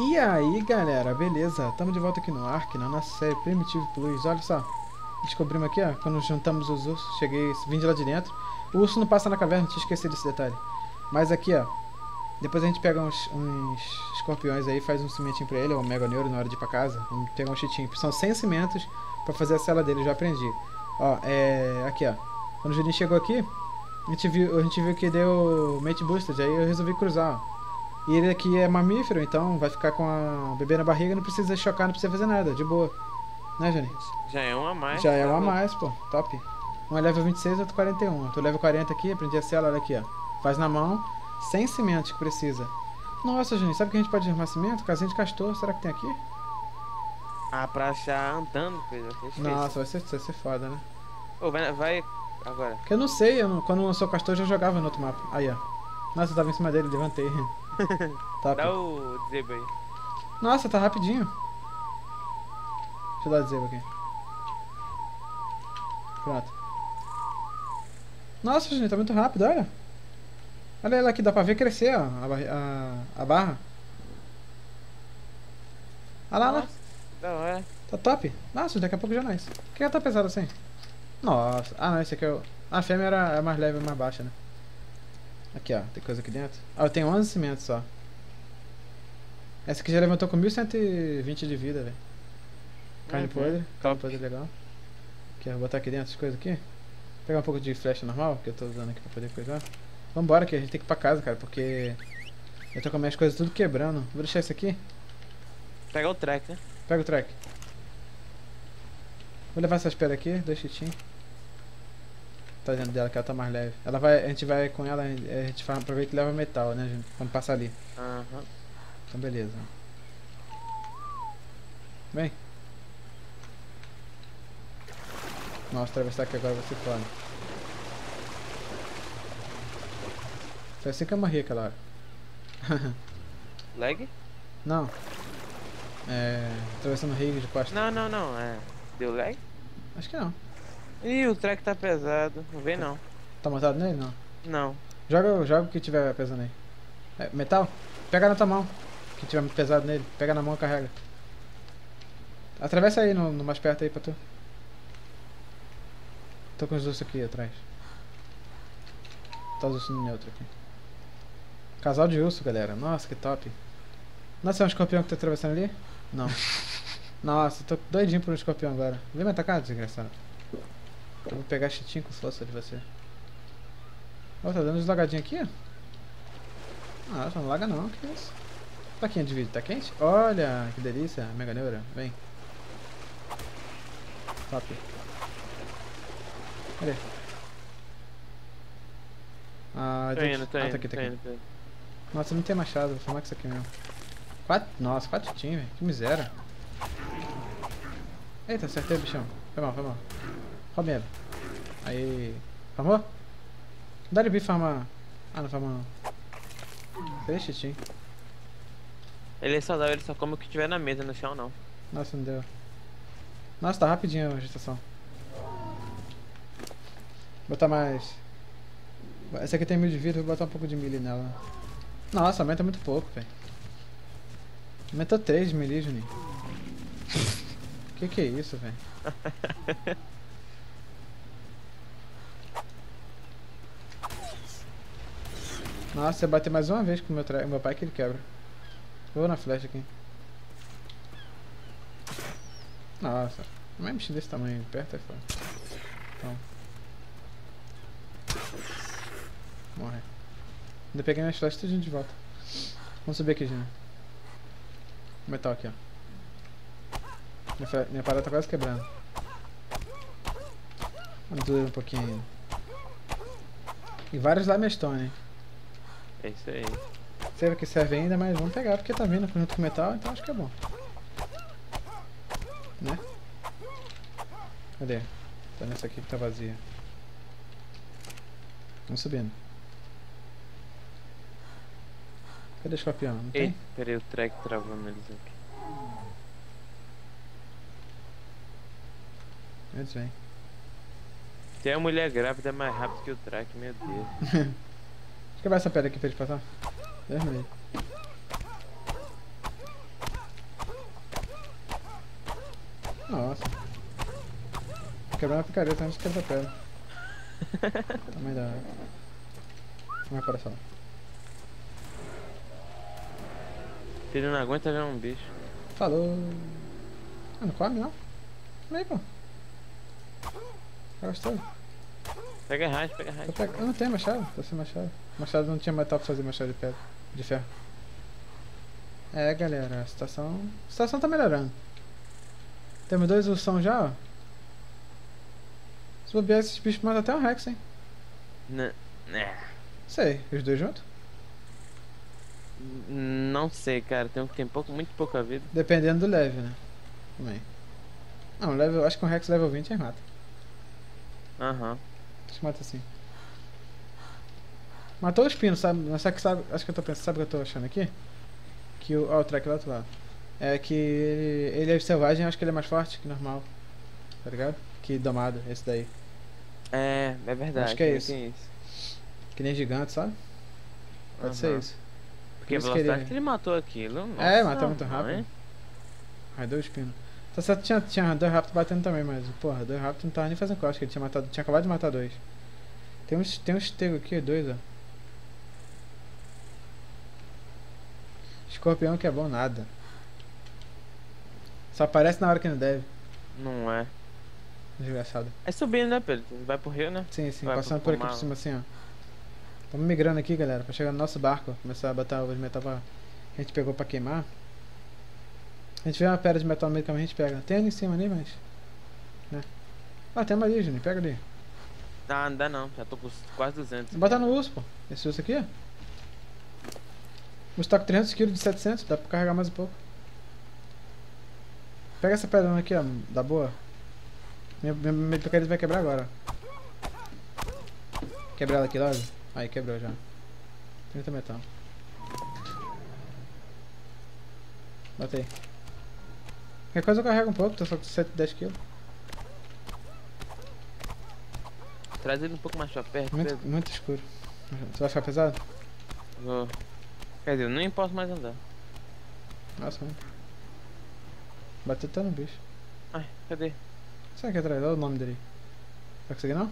E aí galera, beleza? Estamos de volta aqui no Ark, na nossa série Primitive Plus. Olha só, descobrimos aqui, ó, quando juntamos os ursos, cheguei, vim de lá de dentro. O urso não passa na caverna, tinha esquecido desse detalhe. Mas aqui, ó, depois a gente pega uns, uns escorpiões aí, faz um cimentinho pra ele, ou um mega neuro na hora de ir pra casa. Vamos pegar um cheatinho. São 100 cimentos pra fazer a cela dele, já aprendi. Ó, é. Aqui, ó. Quando o Julinho chegou aqui, a gente viu, a gente viu que deu mate boosters, aí eu resolvi cruzar, ó. E ele aqui é mamífero, então vai ficar com a bebê na barriga, não precisa chocar, não precisa fazer nada, de boa. Né, Jani? Já é um a mais. Já é um a mais, pô. Top. Um é level 26 outro 41. Eu tô level 40 aqui, aprendi a cela, olha aqui, ó. Faz na mão, sem cimento que precisa. Nossa, Jani, sabe que a gente pode arrumar cimento? Casinha de castor, será que tem aqui? Ah, pra achar andando, coisa. Nossa, vai ser, vai ser foda, né? Ô, vai, vai agora. Porque eu não sei, eu não, quando lançou o castor eu já jogava no outro mapa. Aí, ó. Nossa, eu tava em cima dele, levantei. Top. Dá o zebo aí. Nossa, tá rapidinho. Deixa eu dar o zebo aqui. Pronto. Nossa, gente, tá muito rápido, olha. Olha ela aqui, dá pra ver crescer, ó, a, a, a barra. Olha lá, lá. Da hora. Tá top. Nossa, daqui a pouco já nasce. Por que ela tá pesada assim? Nossa. Ah, não, esse aqui é o... A fêmea era é mais leve, mais baixa, né? Aqui, ó. Tem coisa aqui dentro. Ah, eu tenho 11 cimentos só. Essa aqui já levantou com 1120 de vida, velho. Carne Uhum, podre. Carne podre legal. Aqui, ó. Vou botar aqui dentro as coisas aqui. Pegar um pouco de flecha normal, que eu tô usando aqui pra poder coisar. Vambora, que a gente tem que ir pra casa, cara, porque... Eu tô com minhas coisas tudo quebrando. Vou deixar isso aqui. Pega o track, né? Pega o track. Vou levar essas pedras aqui, dois chitinhos. Tá dela que ela tá mais leve. Ela vai, a gente vai com ela, a gente faz, aproveita e leva metal, né, gente? Quando passa ali. Aham. Então beleza. Vem. Nossa, atravessar aqui agora vai ser foda. Foi assim que eu morri aquela hora. Lag? Não. É. Atravessando o rio de costas. Não, não, não. É. Deu lag? Acho que não. Ih, o track tá pesado. Não vem não. Tá montado nele? Não. Não. Joga, joga o que tiver pesando aí. É, metal? Pega na tua mão. Que tiver muito pesado nele. Pega na mão e carrega. Atravessa aí no, no mais perto aí pra tu. Tô com os ursos aqui atrás. Tá os ursos no neutro aqui. Casal de urso, galera. Nossa, que top. Nossa, é um escorpião que tá atravessando ali? Não. Nossa, tô doidinho por um escorpião agora. Vem me atacar, desgraçado. Eu vou pegar chitinho com força de você. Ó, tá dando deslagadinho aqui. Ah, não laga não, que isso. Plaquinha de vídeo, tá quente? Olha, que delícia, mega neura, vem. Top. Cadê? Ah, Tô tem- indo, tô ah, tá aqui, tá tô aqui. indo. Nossa, não tem machado, vou filmar com isso aqui mesmo. Quatro? Nossa, quatro velho. Que miséria. Eita, acertei o bichão. Foi mal, foi mal. Ele. Aí. Farmou? Dá vir farmar. Ah, não farmou não. Três chitinho. Ele é saudável, ele só come o que tiver na mesa, no chão não. Nossa, não deu. Nossa, tá rapidinho a gestação. Botar mais. Essa aqui tem mil de vida, vou botar um pouco de milho nela. Nossa, aumenta muito pouco, velho. Aumentou 3 de milho, Juninho. que que é isso, velho? Nossa, se eu bater mais uma vez com o meu, tra... meu pai que ele quebra. Vou na flecha aqui. Nossa, não é mexer desse tamanho perto é foda. Então. Morre. Ainda peguei minhas flechas tudo de volta. Vamos subir aqui, Gina. Metal aqui, ó. Minha, fle- minha parada tá quase quebrando. Vamos um pouquinho ainda. E vários limestone, hein? É isso aí. Sei que serve ainda, mas vamos pegar porque tá vindo junto com metal, então acho que é bom. Né? Cadê? Tá nessa aqui que tá vazia. Vamos subindo. Cadê o escorpião? Não Ei, tem? peraí, o track travando eles aqui. Eles vêm. Tem a mulher grávida mais rápido que o track, meu Deus. Deixa eu quebrar essa pedra aqui pra ele passar. Deixa eu livre. Nossa. Vou quebrar uma picareta antes de quebrar a pedra. Tamanho da... Tamanho coração. Se ele não aguenta, já é um bicho. Falou. Ah, não come não? Vem, pô. Gostou? Pega raio, pega raio. Eu, pego... eu não tenho machado, tô sem machado. Machado não tinha metal pra fazer machado de pedra. De ferro. É, galera, a situação. A situação tá melhorando. Temos dois ursão já, ó. Se bobear esses bichos matam até um Rex, hein? N né. Sei, os dois juntos? Não sei, cara. Tem um que tem pouco, muito pouca vida. Dependendo do level, né? Também. Não, level, acho que um Rex level 20 aí mata. Aham. Acho que mata assim. Matou os pinos, sabe? Mas sabe que sabe. Acho que eu tô pensando, sabe o que eu tô achando aqui? Que o. Ó, o track lá do outro lado. É que ele, ele é selvagem, acho que ele é mais forte que normal. Tá ligado? Que domado, esse daí. É, é verdade. Acho que é também isso. tem isso. Que nem gigante, sabe? Pode ser Aham. isso. Porque a que ele- que ele matou aquilo. É, nossa, matou muito rápido. mãe. Ai, dois Tá certo, tinha, tinha dois rápidos batendo também, mas, porra, dois rápidos não tava nem fazendo costa, que ele tinha matado. Tinha acabado de matar dois. Tem uns, tem uns tego aqui, dois, ó. Escorpião que é bom nada. Só aparece na hora que não deve. Não é. Desgraçado. É subindo, né, Pedro? Vai pro rio, né? Sim, sim, Vai passando por aqui por cima assim, ó. Estamos migrando aqui, galera, pra chegar no nosso barco. Começar a botar os metal pra... que a gente pegou pra queimar. A gente vê uma pedra de metal no meio do caminho, a gente pega. Tem ali em cima ali, mas... Né? Ah, tem uma ali, Júnior. Pega ali. Ah, não dá não. Já tô com quase 200. Bota no urso, pô. Esse urso aqui, ó. O urso com 300 kg de 700. Dá pra carregar mais um pouco. Pega essa pedra aqui, ó. Da boa. Minha, minha, minha picareta vai quebrar agora. Quebrar ela aqui logo. Aí, quebrou já. 30 metal. Bota aí. Qualquer coisa eu carrego um pouco, tô só com 110 kg. Traz ele um pouco mais pra perto, Muito, Pedro. muito escuro. Você vai ficar pesado? Vou. Quer dizer, eu nem posso mais andar. Nossa, mano. Bateu até no bicho. Ai, cadê? Sai aqui atrás, olha o nome dele. Vai conseguir não?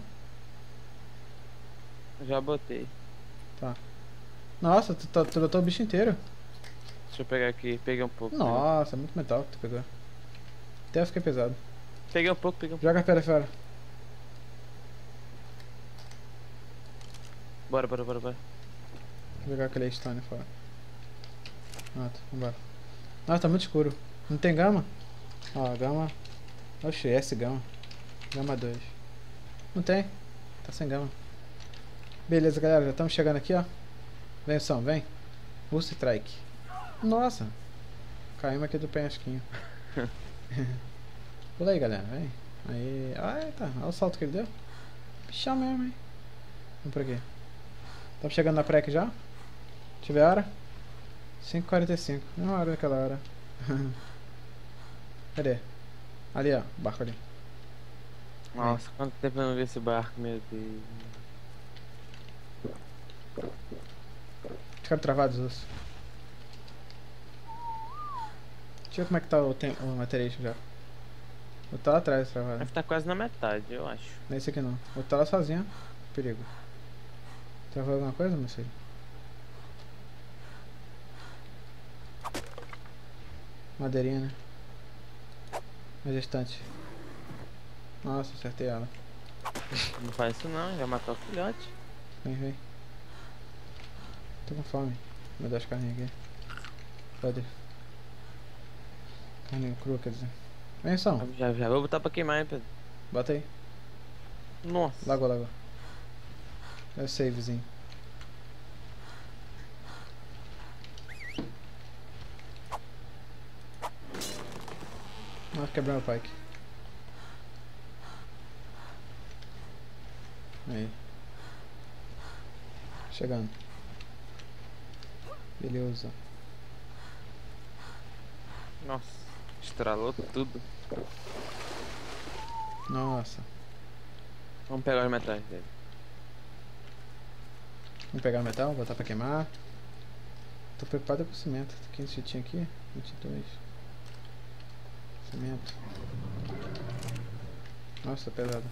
Já botei. Nossa, tu, tu, tu botou o bicho inteiro. Deixa eu pegar aqui. Peguei um pouco. Nossa, é muito metal que tu pegou. Até eu fiquei pesado. Peguei um pouco, peguei um pouco. Joga a pedra fora. Bora, bora, bora, bora. Vou jogar aquele stone fora. Pronto, vambora. Nossa, tá muito escuro. Não tem gama? Ó, gama. Oxe, S gama. Gama 2. Não tem. Tá sem gama. Beleza, galera. Já estamos chegando aqui, ó. Vem, som, vem. Urso Strike. Nossa. Caímos aqui do penhasquinho. Pula aí, galera. Vem. Aí. Ai, tá. Olha o salto que ele deu. Bichão mesmo, hein. Vamos por aqui. Estamos chegando na pré aqui já? Deixa eu ver a hora. 5h45. Mesma hora daquela hora. Cadê? Ali, ó. O barco ali. Nossa, quanto tempo eu não vi esse barco, meu Deus. Ficaram travados os. Deixa eu ver como é que tá o, tem o material já. Vou tá lá atrás travado. Deve tá quase na metade, eu acho. Não é esse aqui não. Vou tá lá sozinho. Perigo. Travou alguma coisa, meu filho? Madeirinha, né? Mais distante. Nossa, acertei ela. Não faz isso não, já matou o filhote. Vem, vem. Tô com fome. Vou dar as carninhas aqui. Pode. Carne crua, quer dizer. Vem, som. Já, já vou botar pra queimar, hein, Pedro. Bota aí. Nossa. Lago, lago. É o savezinho. Nossa, quebrou meu pike. Aí. Chegando. Beleza. Nossa. Estralou tudo. Nossa. Vamos pegar os metais dele. Vamos pegar o metal, botar pra queimar. Tô preocupado com o cimento. 15 tinha aqui? 22. Cimento. Nossa, tá pesado.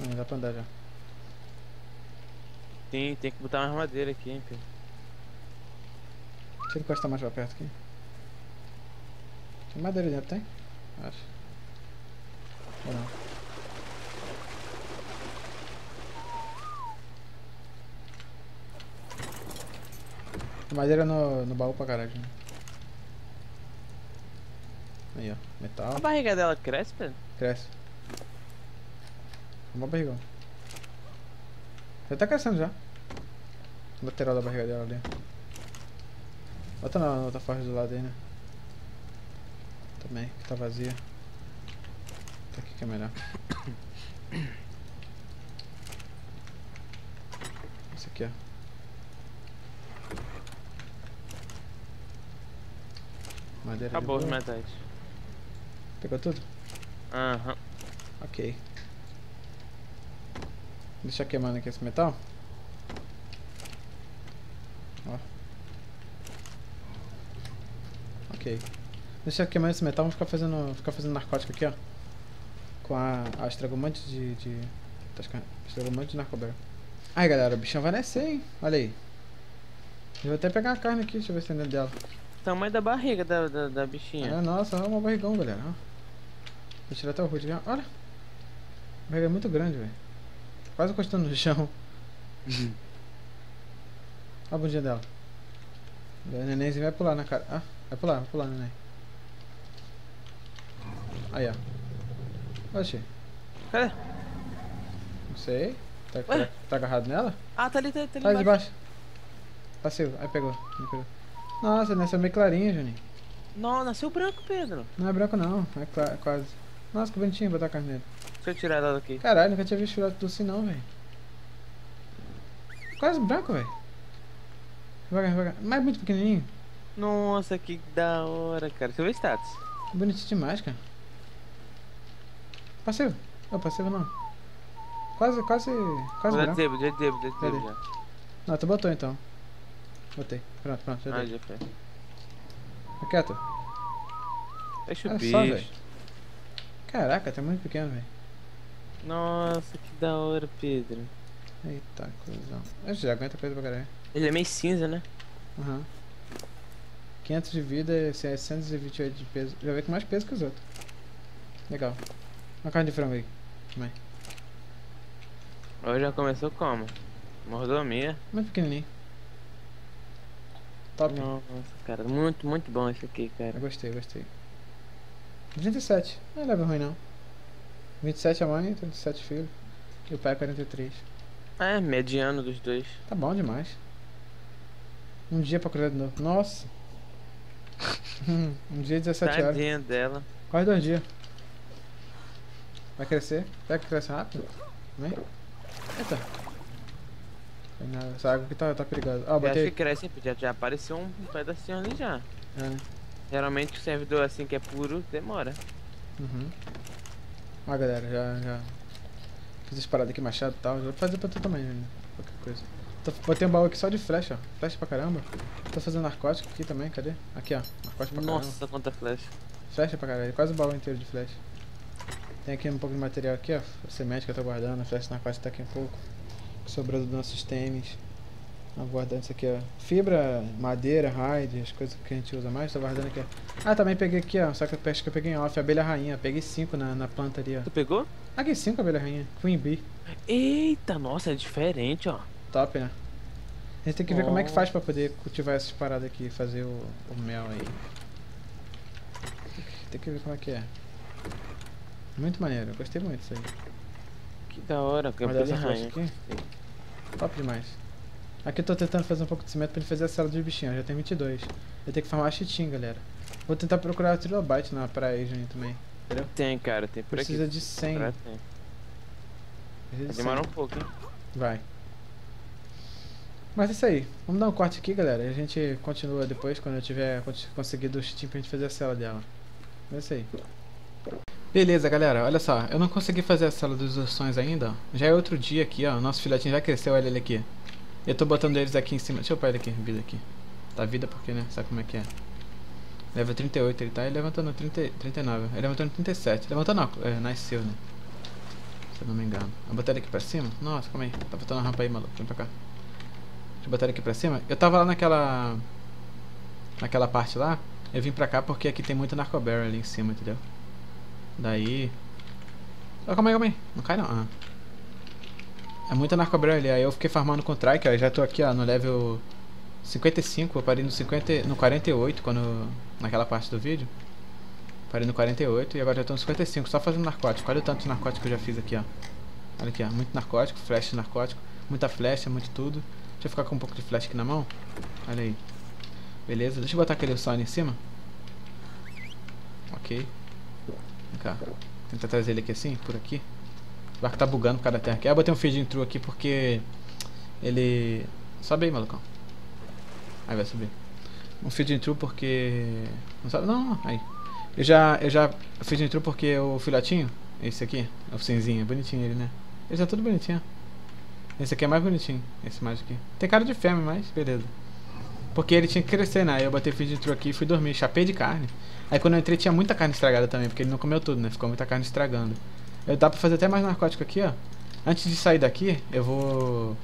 Não, dá pra andar já. Sim, tem que botar mais madeira aqui, hein, Pedro. Deixa ele encostar mais pra perto aqui. Tem madeira dentro, tem? Acho. Ou não? Tem madeira no, no baú pra caralho. Né? Aí, ó. Metal. A barriga dela cresce, Pedro? Cresce. Mó barrigão. Já tá crescendo já. Lateral da barriga dela ali. Bota na outra parte do lado aí, né? Também, que tá vazia. Tá aqui que é melhor. Esse aqui, ó. Madeira Acabou os metais. Pegou tudo? Aham. Ok. Deixa queimando aqui esse metal. Ó. Ok. Deixa queimando esse metal, vamos ficar fazendo, ficar fazendo narcótico aqui, ó. Com a, a estragomante de... de tá estragomante de narcobar. Aí, galera, o bichão vai nascer, hein? Olha aí. Eu vou até pegar a carne aqui, deixa eu ver se tem dentro dela. Tamanho da barriga da, da, da Ah, bichinha. nossa, olha o barrigão, galera. ó. Vou tirar até o root. Olha. A barriga é muito grande, velho. Quase encostando no chão. Olha a bundinha dela. O nenenzinho vai pular na cara. Ah, vai pular, vai pular, neném. Aí, ó. Oxi, Cadê? não sei. Tá, tá, tá agarrado nela? Ah, tá ali, tá, tá ali Tá ali embaixo. baixo. Passivo. Aí pegou. Pegou. Nossa, nessa é meio clarinha, Juninho. Não, nasceu branco, Pedro. Não é branco não, é quase. Nossa, que bonitinho botar a carne nele. Deixa eu tirar ela daqui. Caralho, nunca tinha visto filhote do assim não, velho. Quase branco, velho. Devagar, devagar. Mas é muito pequenininho. Nossa, que da hora, cara. Deixa eu ver status. Bonitinho demais, cara. Passivo. Não, passivo não. Quase, quase, quase Já disable, já disable, já Cadê? já. Não, tu botou então. Botei. Pronto, pronto, já Ah, já foi. Fica quieto. Deixa o Olha só, bicho. velho. Caraca, tá muito pequeno, velho. Nossa, que da hora, Pedro. Eita, cuzão. Eu já aguenta coisa pra caralho. Ele é meio cinza, né? Aham. 500 de vida e 628 de peso. Já veio com mais peso que os outros. Legal. Uma carne de frango aí. Também. Hoje já começou como? Mordomia. Muito pequenininho. Top. Nossa, cara, muito, muito bom esse aqui, cara. Eu gostei, gostei. 37. Não é leve ruim não. 27 a mãe, 37 filho. E o pai 43. É, mediano dos dois. Tá bom demais. Um dia pra cuidar de novo. Nossa. Um dia e 17 horas. Tadinha dela. Quase dois dias. Vai crescer? Será que cresce rápido? Vem. Eita. Essa água aqui tá, tá perigosa. Eu acho que cresce, já, já apareceu um pedacinho ali já. É, né? Geralmente o servidor assim que é puro demora. Uhum. Ó, galera, já, já fiz as paradas aqui, machado e tal. Já vou fazer pra tu também, né? Qualquer coisa. Tô, botei um baú aqui só de flecha, ó. Flecha pra caramba. Tô fazendo narcótico aqui também, cadê? Aqui, ó. Narcótico pra caramba. Nossa, quanta flecha. Flecha pra caralho, quase o baú inteiro de flecha. Tem aqui um pouco de material aqui, ó. Semente que eu tô guardando, a flecha narcótica tá aqui um pouco. Sobrou dos nossos tênis. Tô guardando isso aqui, ó. Fibra, madeira, raid, as coisas que a gente usa mais, tô guardando aqui, ó. Ah, também peguei aqui, ó. Só que eu acho que eu peguei em off, abelha rainha. Peguei 5 na, na planta ali, ó. Tu pegou? Peguei 5 abelha rainha. Queen Bee. Eita, nossa, é diferente, ó. Top, né? A gente tem que ver como é que faz pra poder cultivar essas paradas aqui e fazer o, o mel aí. Tem que ver como é que é. Muito maneiro, gostei muito disso aí. Que da hora, Guardar cabelo essa flecha rainha. aqui. Top demais. Aqui eu tô tentando fazer um pouco de cimento pra ele fazer a cela de bichinho, já tem 22. Eu tenho que farmar chitin, galera. Vou tentar procurar trilobite na praia aí, também. Entendeu? Tem, cara, tem por Precisa aqui. de 100. Pra- tem. Precisa Vai de demorar 100. um pouco, hein? Vai. Mas é isso aí. Vamos dar um corte aqui, galera. A gente continua depois, quando eu tiver cons- conseguido o chitin pra gente fazer a cela dela. É isso aí. Beleza, galera. Olha só. Eu não consegui fazer a cela dos ursões ainda. Já é outro dia aqui, ó. Nosso filhotinho já cresceu, olha ele aqui. Eu tô botando eles aqui em cima. Deixa eu pôr ele aqui, vida aqui. Tá vida porque, né? Sabe como é que é. Level 38 ele tá, ele levantando 30, 39. Ele levantando 37. Levantou não, é, nasceu, né? Se eu não me engano. Vou botar ele aqui pra cima? Nossa, calma aí. Tá botando a rampa aí, maluco. Vem pra cá. Deixa eu botar ele aqui pra cima. Eu tava lá naquela... Naquela parte lá. Eu vim pra cá porque aqui tem muito narcoberry ali em cima, entendeu? Daí... Oh, calma aí, calma aí. Não cai não. Ah. É muita narcoberry ali. Aí eu fiquei farmando com o trike, ó. Já tô aqui, ó, no level 55. Eu parei no, 50, no 48 quando... Naquela parte do vídeo. Parei no 48 e agora já tô no 55. Só fazendo narcótico. Olha o tanto de narcótico que eu já fiz aqui, ó. Olha aqui, ó. Muito narcótico, flash narcótico. Muita flecha, muito tudo. Deixa eu ficar com um pouco de flash aqui na mão. Olha aí. Beleza, deixa eu botar aquele sol em cima. Ok. Vem cá. Tentar trazer ele aqui assim, por aqui. O barco tá bugando por causa da terra aqui. Ah, botei um feed true aqui porque ele... Sobe aí, malucão. Aí vai subir. Um feed true porque... Não sabe? Não, aí. Eu já, eu já fiz intro porque o filhotinho, esse aqui, o cinzinho, bonitinho ele, né? Ele é tudo bonitinho. Esse aqui é mais bonitinho, esse mais aqui. Tem cara de fêmea, mas beleza. Porque ele tinha que crescer, né? Aí eu botei feed intro aqui e fui dormir, chapei de carne. Aí quando eu entrei tinha muita carne estragada também, porque ele não comeu tudo, né? Ficou muita carne estragando. Eu dá pra fazer até mais narcótico aqui, ó. Antes de sair daqui, eu vou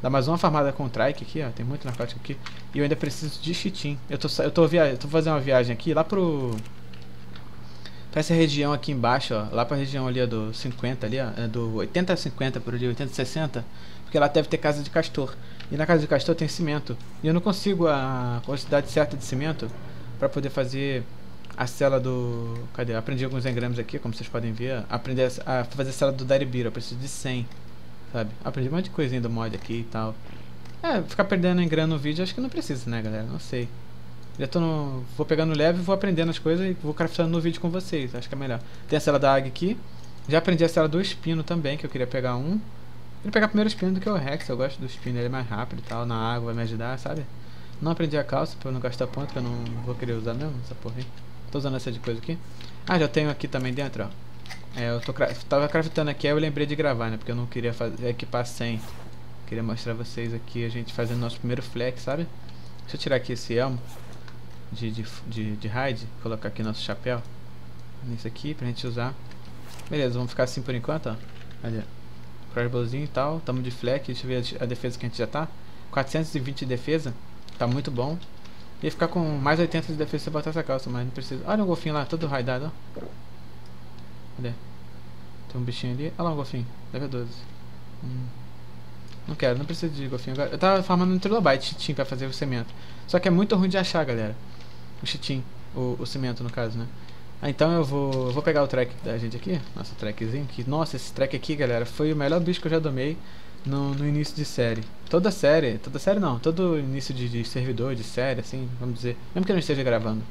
dar mais uma farmada com o trike aqui, ó. Tem muito narcótico aqui. E eu ainda preciso de chitim. Eu tô, eu tô, via... eu tô fazendo uma viagem aqui lá pro pra essa região aqui embaixo, ó, lá pra região ali ó, do 50 ali, ó, é do 80 a 50 por dia, 80 a 60, porque lá deve ter casa de castor. E na casa de castor tem cimento. E eu não consigo a quantidade certa de cimento para poder fazer a cela do. Cadê? Eu aprendi alguns engramas aqui, como vocês podem ver. Aprender a fazer a cela do Daribiro. Eu preciso de 100, sabe? Aprendi um monte de coisinha do mod aqui e tal. É, ficar perdendo engrama no vídeo acho que não precisa, né, galera? Não sei. Já tô no. Vou pegando leve, vou aprendendo as coisas e vou craftando no vídeo com vocês. Acho que é melhor. Tem a cela da águia aqui. Já aprendi a cela do espino também, que eu queria pegar um. Queria pegar primeiro o espino do que o Rex. Eu gosto do espino, ele é mais rápido e tal. Na água vai me ajudar, sabe? Não aprendi a calça pra eu não gastar ponto, que eu não vou querer usar mesmo, essa porra aí. Tô usando essa de coisa aqui. Ah, já tenho aqui também dentro, ó. É, eu tô cra tava craftando aqui, aí eu lembrei de gravar, né? Porque eu não queria fazer, equipar 100. Queria mostrar vocês aqui a gente fazendo nosso primeiro flex, sabe? Deixa eu tirar aqui esse elmo de, de, de, de raid, colocar aqui nosso chapéu nisso aqui pra gente usar. Beleza, vamos ficar assim por enquanto, ó. Ali, crossbowzinho e tal, tamo de fleck, deixa eu ver a defesa que a gente já tá. 420 de defesa, tá muito bom. Ia ficar com mais 80 de defesa se eu botar essa calça, mas não precisa. Olha um golfinho lá, todo raidado, ó. Cadê? Tem um bichinho ali. Olha lá um golfinho, level 12. Hum. Não quero, não preciso de golfinho. Eu tava farmando um trilobite chitin pra fazer o cimento. Só que é muito ruim de achar, galera. O chitin, o, o cimento no caso, né? Ah, então eu vou, vou pegar o track da gente aqui, nosso trackzinho. Que, nossa, esse track aqui, galera, foi o melhor bicho que eu já domei no, no início de série. Toda série, toda série não, todo início de, de servidor, de série, assim, vamos dizer. Mesmo que eu não esteja gravando.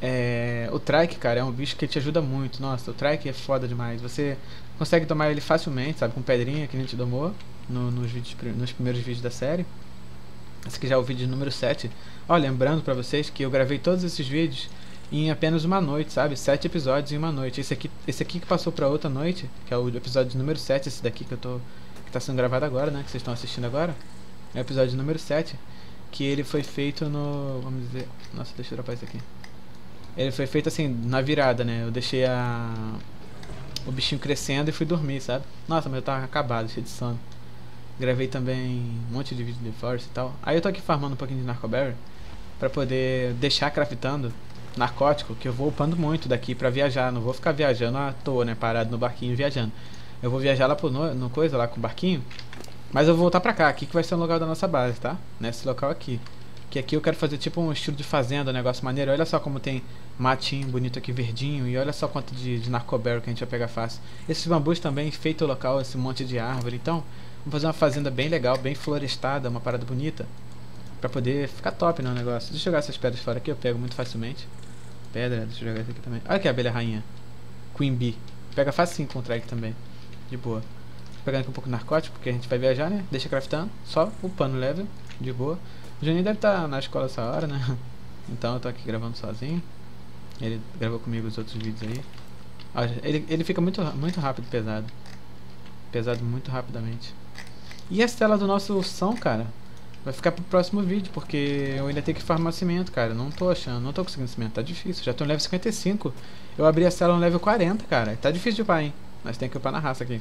É, o trike, cara, é um bicho que te ajuda muito. Nossa, o trike é foda demais. Você consegue tomar ele facilmente, sabe? Com pedrinha que a gente domou no, nos, vídeos, nos primeiros vídeos da série. Esse aqui já é o vídeo número 7. Ó, lembrando pra vocês que eu gravei todos esses vídeos em apenas uma noite, sabe? Sete episódios em uma noite. Esse aqui, esse aqui que passou pra outra noite, que é o episódio número 7, esse daqui que eu tô. que tá sendo gravado agora, né? Que vocês estão assistindo agora. É o episódio número 7. Que ele foi feito no. Vamos dizer. Nossa, deixa eu dropar isso aqui. Ele foi feito assim, na virada, né? Eu deixei a. O bichinho crescendo e fui dormir, sabe? Nossa, mas eu tava acabado, cheio de sono. Gravei também um monte de vídeo de Force e tal. Aí eu tô aqui farmando um pouquinho de Narcoberry pra poder deixar craftando narcótico, que eu vou upando muito daqui pra viajar. Não vou ficar viajando à toa, né? Parado no barquinho viajando. Eu vou viajar lá pro no, no coisa, lá com o barquinho. Mas eu vou voltar pra cá, aqui que vai ser o lugar da nossa base, tá? Nesse local aqui. Que aqui eu quero fazer tipo um estilo de fazenda, um negócio maneiro. Olha só como tem matinho bonito aqui, verdinho. E olha só quanto de, de narcoberry que a gente vai pegar fácil. Esses bambus também, feito o local, esse monte de árvore. Então, Vamos fazer uma fazenda bem legal, bem florestada, uma parada bonita. Pra poder ficar top no negócio. Deixa eu jogar essas pedras fora aqui, eu pego muito facilmente. Pedra, deixa eu jogar essa aqui também. Olha aqui a abelha rainha. Queen Bee. Pega facinho com o track também. De boa. Pegando aqui um pouco de narcótico, porque a gente vai viajar, né? Deixa craftando. Só upando level. De boa. O Juninho deve estar tá na escola essa hora, né? Então eu tô aqui gravando sozinho. Ele gravou comigo os outros vídeos aí. Ele, ele fica muito, muito rápido pesado. Pesado muito rapidamente. E a tela do nosso som, cara? vai ficar pro próximo vídeo, porque eu ainda tenho que farmar cimento, cara. Não tô achando, não tô conseguindo cimento, tá difícil. Já tô no level 55. Eu abri a cela no level 40, cara. Tá difícil de upar, hein? Mas tem que upar na raça aqui.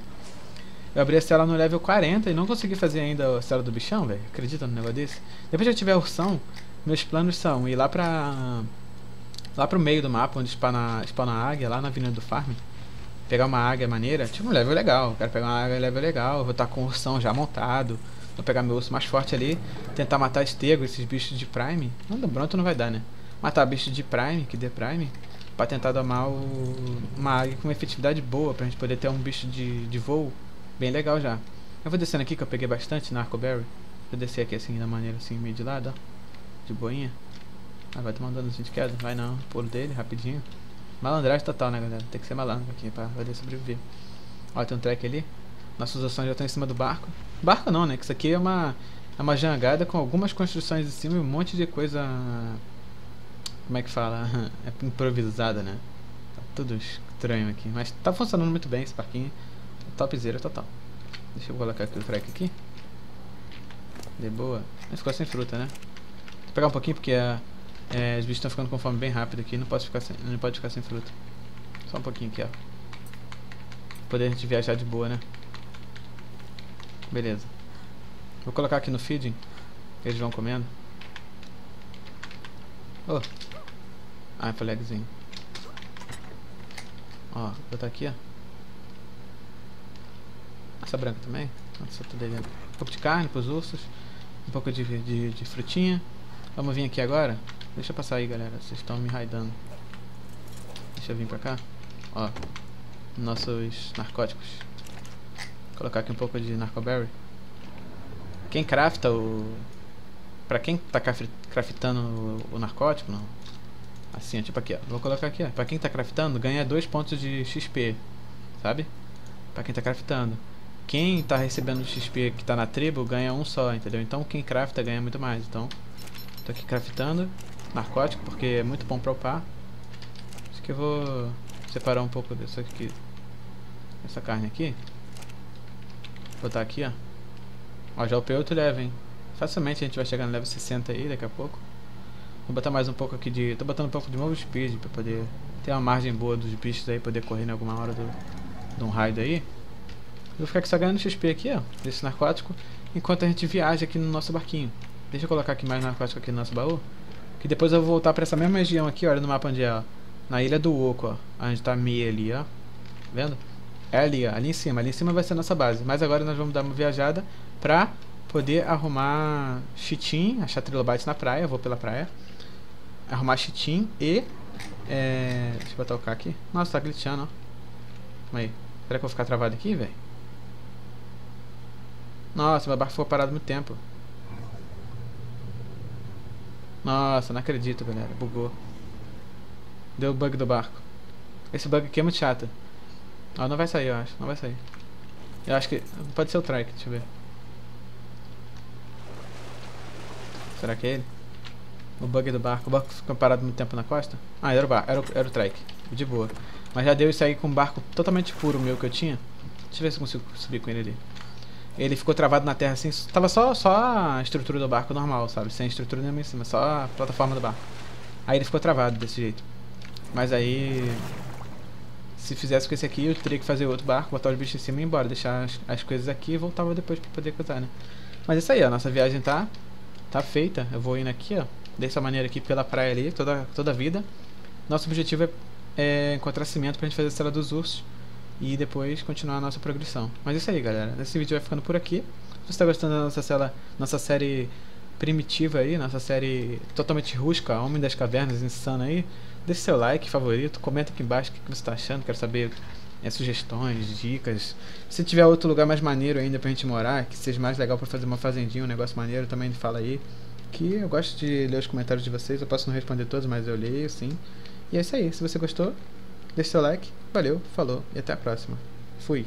Eu abri a cela no level 40 e não consegui fazer ainda a cela do bichão, velho. Acredita no negócio desse? Depois que eu tiver ursão, meus planos são ir lá pra... Lá pro meio do mapa, onde spawna, spawna a águia, lá na avenida do farm. Pegar uma águia maneira, tipo um level legal. Quero pegar uma águia level legal, vou estar com o ursão já montado. Vou pegar meu urso mais forte ali, tentar matar estego, esses bichos de Prime. Não, pronto não vai dar, né? Matar bichos de Prime, que dê Prime, pra tentar domar o, uma águia com uma efetividade boa, pra gente poder ter um bicho de, de voo bem legal já. Eu vou descendo aqui, que eu peguei bastante na Arcoberry. Vou descer aqui assim, da maneira assim, meio de lado, ó. De boinha. Ah, vai tomar um danozinho de queda? Vai não, pulo dele, rapidinho. Malandragem total, né, galera? Tem que ser malandro aqui pra poder sobreviver. Ó, tem um track ali. Nossas ações já estão em cima do barco. Barco não, né? Que isso aqui é uma, é uma jangada com algumas construções em cima e um monte de coisa... Como é que fala? É improvisada, né? Tá tudo estranho aqui. Mas tá funcionando muito bem esse parquinho. Topzera total. Deixa eu colocar aqui o track aqui. De boa. Mas ficou sem fruta, né? Vou pegar um pouquinho porque a, é, os bichos estão ficando com fome bem rápido aqui. Não, posso ficar sem, não pode ficar sem fruta. Só um pouquinho aqui, ó. Poder a gente viajar de boa, né? Beleza. Vou colocar aqui no feeding. Eles vão comendo. Oh. Ah, foi lagzinho. Ó, vou botar aqui, ó. Essa branca também. Nossa, tudo dentro. Um pouco de carne pros ursos. Um pouco de, de, de frutinha. Vamos vir aqui agora. Deixa eu passar aí, galera. Vocês estão me raidando. Deixa eu vir pra cá. Ó. Nossos narcóticos. Vou colocar aqui um pouco de narcoberry. Quem crafta o... Pra quem tá craftando o, narcótico, não. Assim, tipo aqui, ó. Vou colocar aqui, ó. Pra quem tá craftando, ganha dois pontos de XP. Sabe? Pra quem tá craftando. Quem tá recebendo XP que tá na tribo, ganha um só, entendeu? Então quem crafta ganha muito mais. Então, tô aqui craftando narcótico, porque é muito bom pra upar. Acho que eu vou separar um pouco dessa aqui. Essa carne aqui. Botar aqui, ó. Ó, já upei outro level, hein. Facilmente a gente vai chegar no level 60 aí daqui a pouco. Vou botar mais um pouco aqui de... Tô botando um pouco de novo speed pra poder ter uma margem boa dos bichos aí, poder correr em alguma hora do, de um raid aí. Vou ficar aqui só ganhando XP aqui, ó, desse narcótico, enquanto a gente viaja aqui no nosso barquinho. Deixa eu colocar aqui mais narcótico aqui no nosso baú. Que depois eu vou voltar pra essa mesma região aqui, olha no mapa onde é, ó. Na ilha do Oco, ó. Onde tá meia ali, ó. Vendo? É ali, ó, ali em cima. Ali em cima vai ser a nossa base. Mas agora nós vamos dar uma viajada pra poder arrumar chitim, achar trilobite na praia. Eu vou pela praia. Arrumar chitim e... É... Deixa eu botar o K aqui. Nossa, tá glitchando, ó. Calma aí. Será que eu vou ficar travado aqui, velho? Nossa, meu barco ficou parado muito tempo. Nossa, não acredito, galera. Bugou. Deu bug do barco. Esse bug aqui é muito chato. Ah, não vai sair, eu acho. Não vai sair. Eu acho que... Pode ser o trike, deixa eu ver. Será que é ele? O bug do barco. O barco ficou parado muito tempo na costa? Ah, era o barco. Era o, era o trike. De boa. Mas já deu isso aí com um barco totalmente puro meu que eu tinha. Deixa eu ver se eu consigo subir com ele ali. Ele ficou travado na terra assim. Tava só, só a estrutura do barco normal, sabe? Sem estrutura nenhuma em cima. Só a plataforma do barco. Aí ele ficou travado desse jeito. Mas aí se fizesse com esse aqui, eu teria que fazer outro barco, botar os bichos em cima e ir embora, deixar as, as coisas aqui e voltava depois pra poder cruzar, né? Mas é isso aí, ó, nossa viagem tá, tá feita. Eu vou indo aqui, ó, dessa maneira aqui pela praia ali, toda, toda a vida. Nosso objetivo é, é encontrar cimento pra gente fazer a cela dos ursos e depois continuar a nossa progressão. Mas é isso aí, galera. Esse vídeo vai ficando por aqui. Se você está gostando da nossa, cela, nossa série primitiva aí, nossa série totalmente rústica, Homem das Cavernas, insana aí, deixe seu like, favorito, comenta aqui embaixo o que você está achando, quero saber é, sugestões, dicas. Se tiver outro lugar mais maneiro ainda pra gente morar, que seja mais legal pra fazer uma fazendinha, um negócio maneiro, também fala aí. Que eu gosto de ler os comentários de vocês, eu posso não responder todos, mas eu leio sim. E é isso aí, se você gostou, deixe seu like, valeu, falou e até a próxima. Fui.